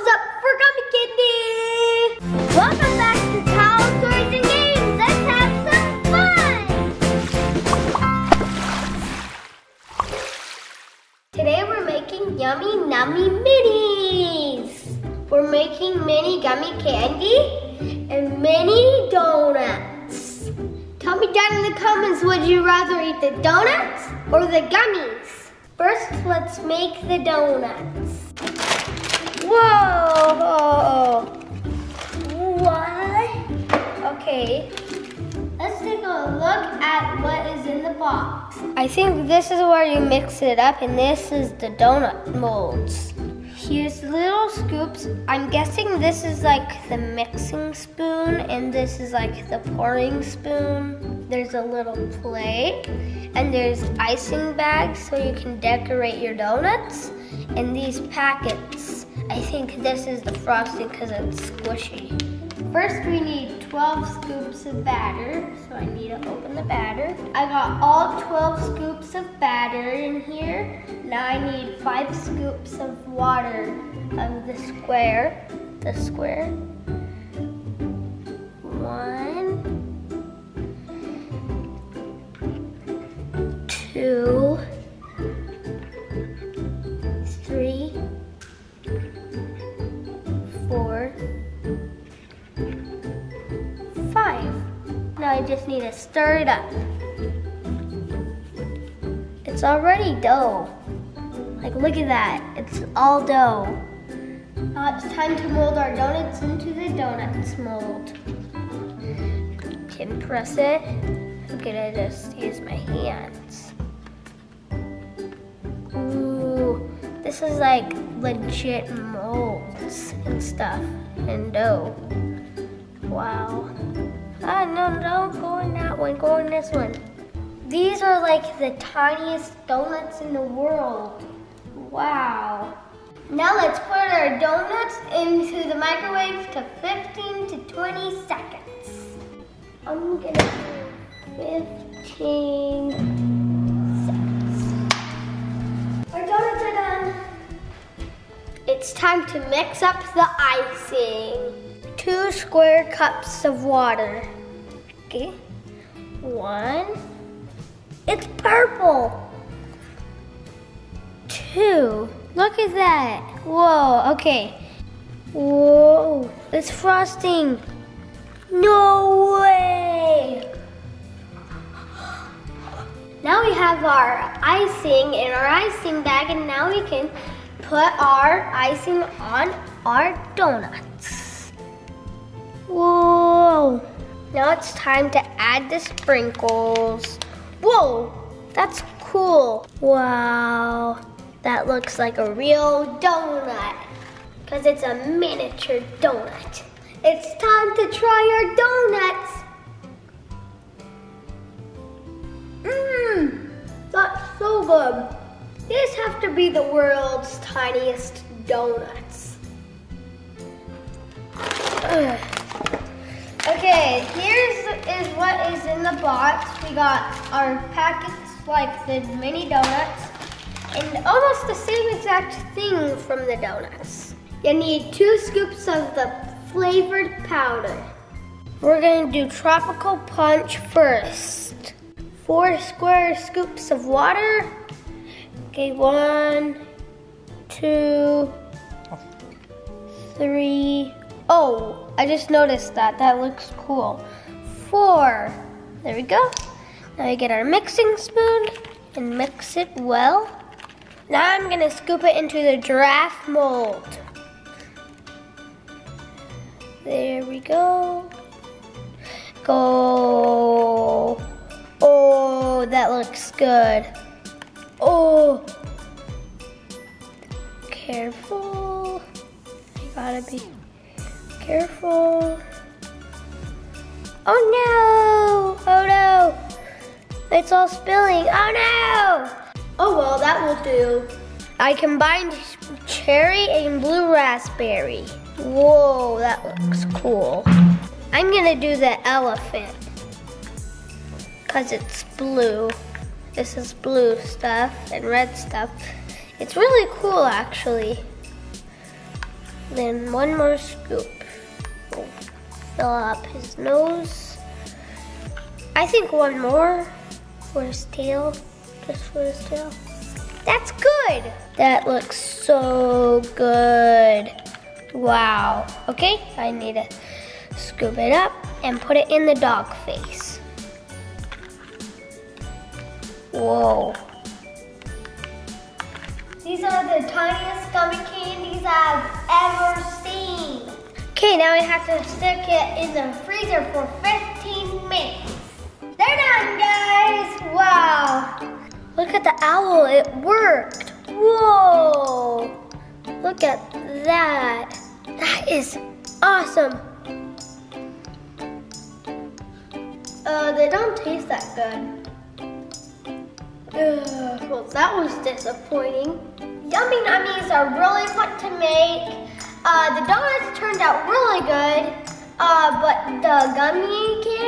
thumbs up for Gummy Candy! Welcome back to Kyle's Toys and Games. Let's have some fun! Today we're making yummy nummy minis. We're making mini gummy candy and mini donuts. Tell me down in the comments, would you rather eat the donuts or the gummies? First, let's make the donuts. Whoa! What? Okay. Let's take a look at what is in the box. I think this is where you mix it up, and this is the donut molds. Here's little scoops. I'm guessing this is like the mixing spoon, and this is like the pouring spoon. There's a little plate, and there's icing bags so you can decorate your donuts, and these packets. I think this is the frosting because it's squishy. First, we need 12 scoops of batter, so I need to open the batter. I got all 12 scoops of batter in here. Now I need five scoops of water of the square, the square. One, two, need to stir it up. It's already dough. Like, look at that. It's all dough. Now it's time to mold our donuts into the donuts mold. Can press it. I'm gonna just use my hands. Ooh, this is like legit molds and stuff and dough. Wow. Ah, no, don't go in that one, go in this one. These are like the tiniest donuts in the world. Wow. Now let's put our donuts into the microwave to 15 to 20 seconds. I'm gonna do 15 seconds. Our donuts are done. It's time to mix up the icing. Two square cups of water. Okay. One. It's purple. Two. Look at that. Whoa, okay. Whoa, it's frosting. No way. Now we have our icing in our icing bag and now we can put our icing on our donuts. Now it's time to add the sprinkles. Whoa, that's cool. Wow, that looks like a real donut because it's a miniature donut. It's time to try our donuts. Mmm, that's so good. These have to be the world's tiniest donuts. Ugh. Okay, here's is what is in the box. We got our packets like the mini donuts and almost the same exact thing from the donuts. You need two scoops of the flavored powder. We're gonna do tropical punch first. Four square scoops of water. Okay, one, two, three. Oh, I just noticed that. That looks cool. Four. There we go. Now we get our mixing spoon and mix it well. Now I'm gonna scoop it into the giraffe mold. There we go. Go. Oh, that looks good. Oh. Careful. You gotta be careful. Oh no! Oh no! It's all spilling. Oh no! Oh well, that will do. I combined cherry and blue raspberry. Whoa, that looks cool. I'm gonna do the elephant because it's blue. This is blue stuff and red stuff. It's really cool actually. then one more scoop. Fill up his nose. I think one more for his tail, just for his tail. That's good. That looks so good. Wow. Okay, I need to scoop it up and put it in the dog face. Whoa. These are the tiniest gummy Okay, now we have to stick it in the freezer for 15 minutes. They're done, guys. Wow. Look at the owl, it worked. Whoa. Look at that. That is awesome. Uh, they don't taste that good. Ugh, well, that was disappointing. Yummy Nummies are really fun to make. Uh, the donuts turned out really good, uh, but the gummy candies,